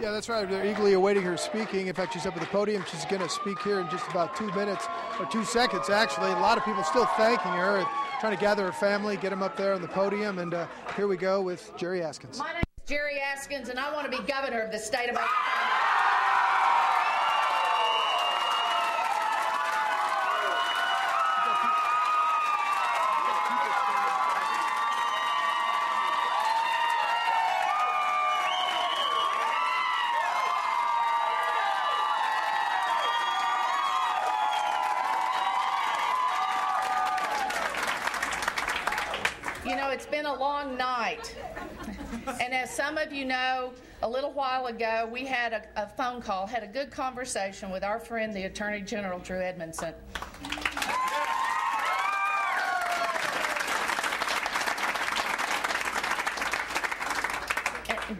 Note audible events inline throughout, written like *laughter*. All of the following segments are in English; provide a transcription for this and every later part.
Yeah, that's right. They're eagerly awaiting her speaking. In fact, she's up at the podium. She's going to speak here in just about two minutes, or two seconds, actually. A lot of people still thanking her, trying to gather her family, get them up there on the podium. And uh, here we go with Jari Askins. My name is Jari Askins, and I want to be governor of the state of Oklahoma. You know, it's been a long night. And as some of you know, a little while ago, we had a, a, phone call, had a good conversation with our friend, the Attorney General Drew Edmondson.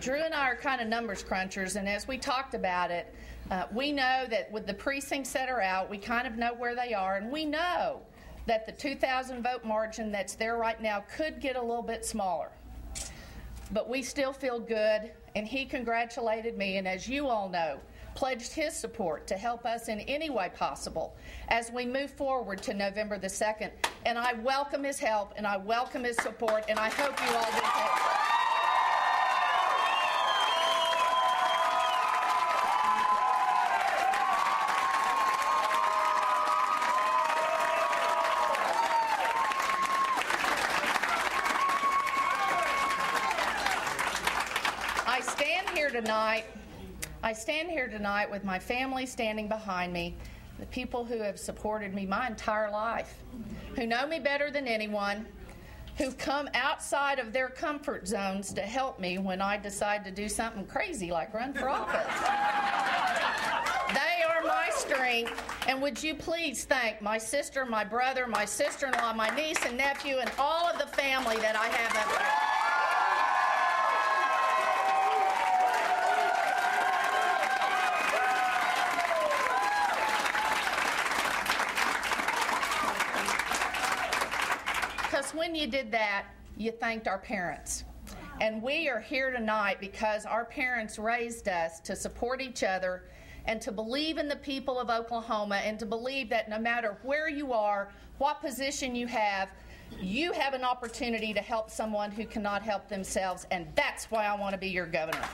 Drew and I are kind of numbers crunchers, and as we talked about it, uh, we know that with the precincts that are out, we kind of know where they are, and we know that the 2,000 vote margin that's there right now could get a little bit smaller. But we still feel good, and he congratulated me, and as you all know, pledged his support to help us in any way possible as we move forward to November the 2nd. And I welcome his help, and I welcome his support, and I hope you all do too. Tonight. I stand here tonight with my family standing behind me, the people who have supported me my entire life, who know me better than anyone, who've come outside of their comfort zones to help me when I decide to do something crazy like run for office. they are my strength, and would you please thank my sister, my brother, my sister in law, my niece and nephew, and all of the family that I have up here. Because when you did that, you thanked our parents. And we are here tonight because our parents raised us to support each other and to believe in the people of Oklahoma and to believe that no matter where you are, what position you have, you have an opportunity to help someone who cannot help themselves. And that's why I want to be your governor.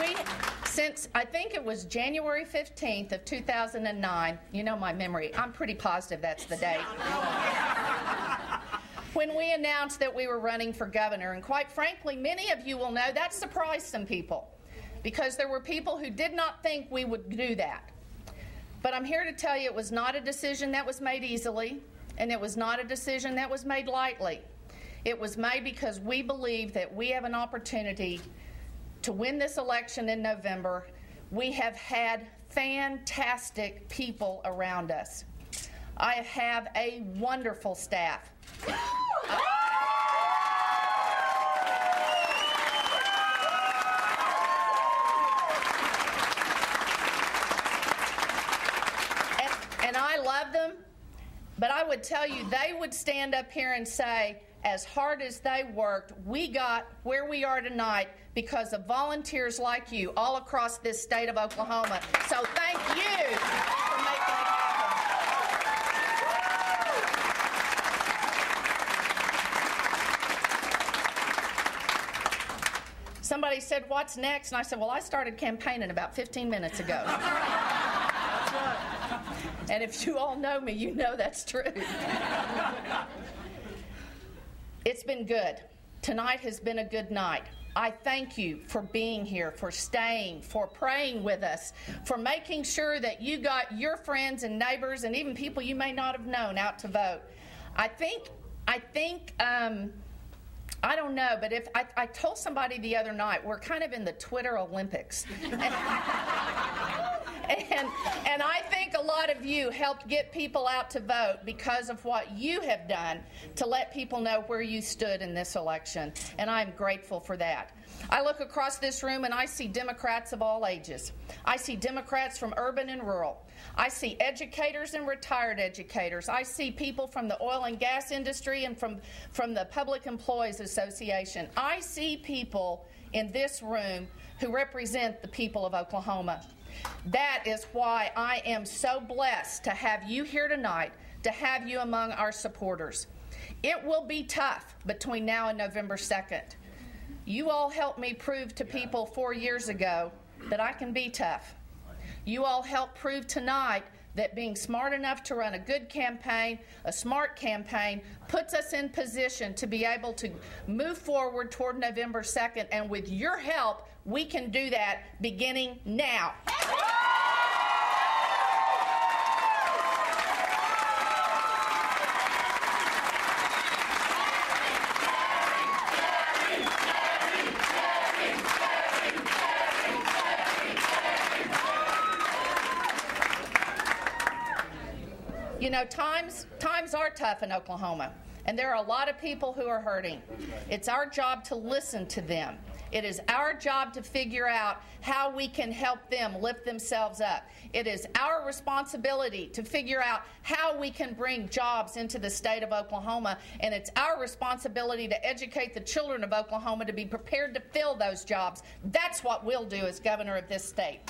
We, since I think it was January 15th of 2009, you know my memory, I'm pretty positive that's the date. when we announced that we were running for governor, and quite frankly, many of you will know that surprised some people because there were people who did not think we would do that. But I'm here to tell you it was not a decision that was made easily, and it was not a decision that was made lightly. It was made because we believe that we have an opportunity to win this election in November. We have had fantastic people around us. I have a wonderful staff. And, I love them, but I would tell you, they would stand up here and say, as hard as they worked, we got where we are tonight because of volunteers like you all across this state of Oklahoma. So thank you for making it happen. Somebody said, What's next? And I said, Well, I started campaigning about 15 minutes ago. *laughs* and if you all know me, you know that's true. It's been good. Tonight has been a good night. I thank you for being here, for staying, for praying with us, for making sure that you got your friends and neighbors and even people you may not have known out to vote. I think, I think, um, I don't know, but if I, I told somebody the other night, we're kind of in the Twitter Olympics. *laughs* And, And, I think a lot of you helped get people out to vote because of what you have done to let people know where you stood in this election. And I'm grateful for that. I look across this room and I see Democrats of all ages. I see Democrats from urban and rural. I see educators and retired educators. I see people from the oil and gas industry and from, from the Public Employees Association. I see people in this room who represent the people of Oklahoma. That is why I am so blessed to have you here tonight, to have you among our supporters. It will be tough between now and November 2nd. You all helped me prove to people four years ago that I can be tough. You all helped prove tonight that being smart enough to run a good campaign, a smart campaign, puts us in position to be able to move forward toward November 2nd. And with your help, we can do that beginning now. You know, times times are tough in Oklahoma, and there are a lot of people who are hurting. It's our job to listen to them. It is our job to figure out how we can help them lift themselves up. It is our responsibility to figure out how we can bring jobs into the state of Oklahoma, and it's our responsibility to educate the children of Oklahoma to be prepared to fill those jobs. That's what we'll do as governor of this state.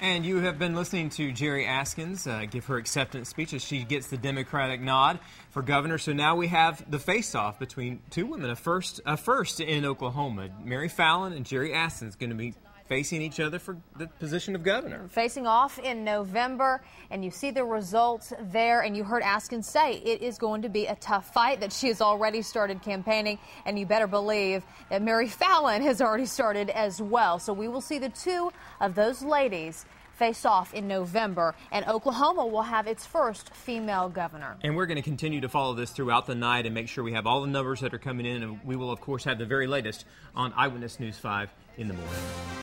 And you have been listening to Jari Askins uh, give her acceptance speech as she gets the Democratic nod for governor. So now we have the face-off between two women, a first, a first in Oklahoma. Mary Fallin and Jari Askins going to be facing each other for the position of governor. Facing off in November, and you see the results there, and you heard Askins say it is going to be a tough fight, that she has already started campaigning, and you better believe that Mary Fallin has already started as well. So we will see the two of those ladies face off in November, and Oklahoma will have its first female governor. And we're going to continue to follow this throughout the night and make sure we have all the numbers that are coming in, and we will, of course, have the very latest on Eyewitness News 5 in the morning.